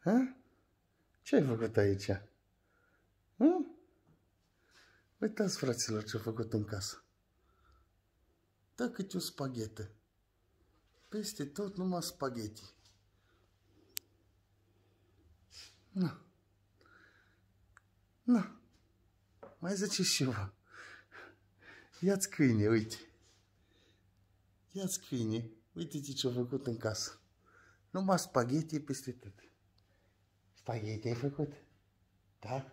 Ha? Ce ai făcut aici? Ha? Uitați, fraților, ce a făcut în casă. Da câte o spaghetă. Peste tot numai spaghetti. Na. Na. Mai ziceți ceva. Ia-ți câine, uite. Ia-ți câine. Uite-te ce-a făcut în casă. Numai spaghetti peste tot. Spaghetti ai făcut? Da?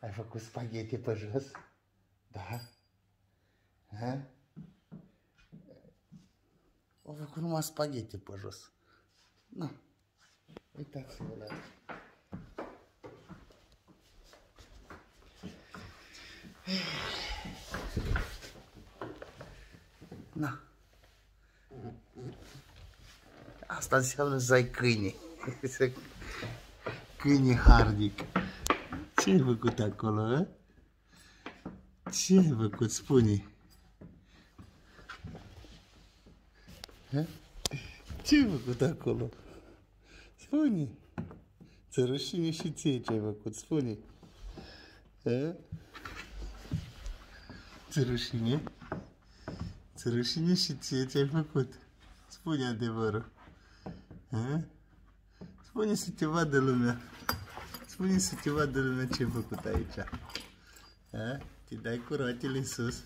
Ai făcut spaghetti pe jos? Da? Ha? Au făcut numai spaghetti pe jos. Na. Uitați-vă la Na. Asta înseamnă să ai câine. Câine harnic. Ce ai făcut acolo, a? Ce ai făcut, spune? Ha? Ce ai făcut acolo? Spune. Ți rușine și ție ce ai făcut, spune. Ha? Ți rușine? Ți rușine și ție ce ai făcut? Spune adevărul. Ha? Spune să te vadă lumea. Spune să te vadă lumea ce ai făcut aici. Ha? Te dai cu roatele în sus.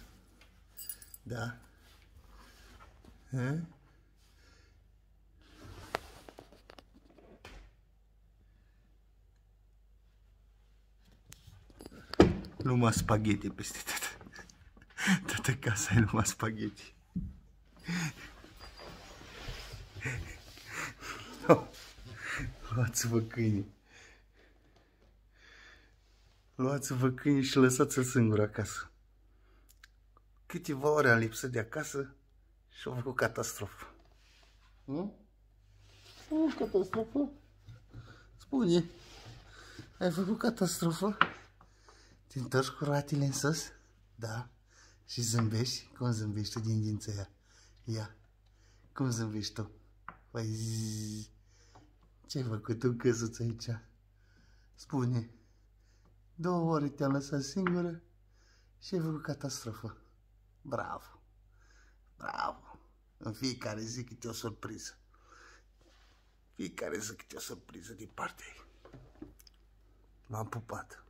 Da. Ha? Numai spaghetti peste tot. Toată casa e numai spaghetti. Luați-vă câini. Luați-vă câini și lăsați-l singur acasă. Câteva ore am lipsit de acasă și au făcut catastrofă. Nu? Nu, catastrofă? Spune. Ai făcut catastrofă? Te întorci cu roatele în sus? Da. Și zâmbești? Cum zâmbești tu din dința ea? Ia. Cum zâmbești tu? Păi zi. Ce ai făcut tu căsuț aici? Spune. Două ore te-am lăsat singură și ai făcut catastrofă. Bravo. Bravo. În fiecare zi câte o surpriză. Fiecare zi câte o surpriză din partea ei. M-am pupat.